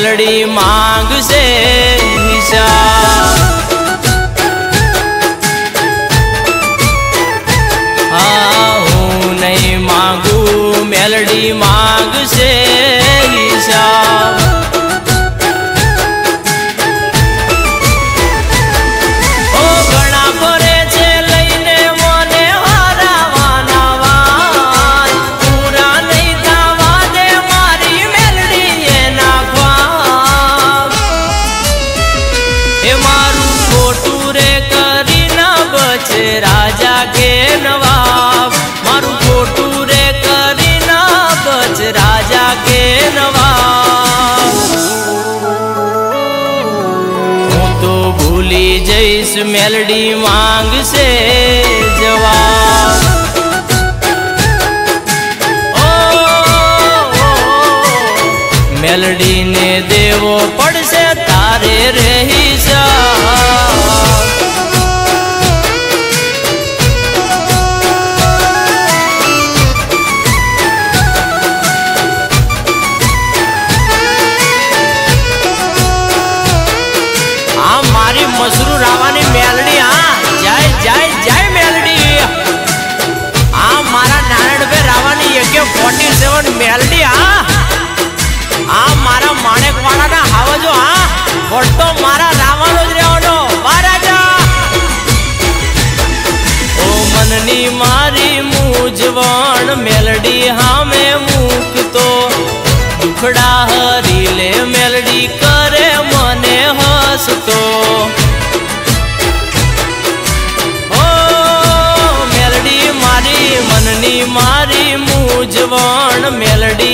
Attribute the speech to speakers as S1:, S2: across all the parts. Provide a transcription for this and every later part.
S1: મેલડી માંગશે હિસાબ જઈશ મેલડી માંગશે જવા મેલડીને દેવો પડશે મસરૂ રાવાની મેલડી, હા. જય જય જય મેલડી. આ મારા નારાયણભાઈ રાવાની એકે ફોર્ટી સેવન મેલડી, હા. આ મારા માણેકવાડાના હાવજો, હા. ફોટો મારા રાવાનો જ રહેવાનો. મહારાજા ઓ મનની મારી મૂંઝવણ, મેલડી હામે મૂકતો. દુખડા હરી લે મેલડી કરે મને હસતો. મૂંઝવણ મેલડી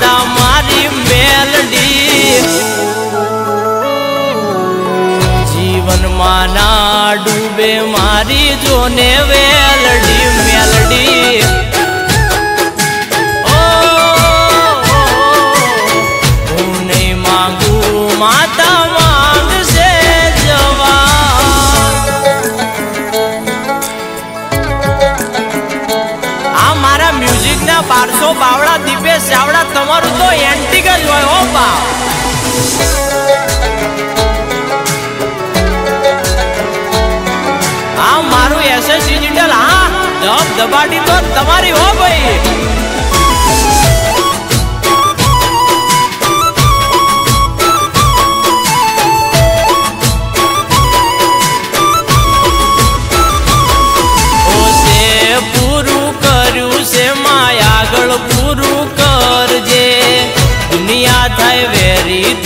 S1: માતા મારી મેલડી. જીવનમાં ના ડૂબે મારી જોને વેલડી મારા બારસો બાવડા દિવ્ય ચાવડા તમારું તો એન્ટિક જ હોય, હો બા આ મારું એસએસ ડિજિટલ હા જવાબ દબાડી તો તમારી, હો ભાઈ. દુનિયા થાય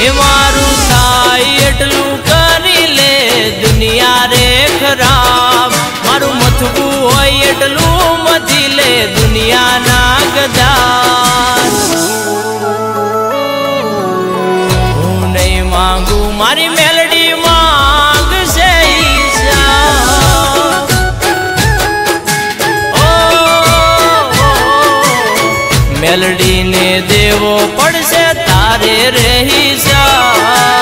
S1: હે મારું થાય એટલું કરી લે દુનિયા રે ખરાબ. મારું મથવું હોય એટલું મથી લે દુનિયાના ગદાર. હું નહીં માંગુ મારી મેલડી મેલડીને દેવો પડશે તારે રહી જા.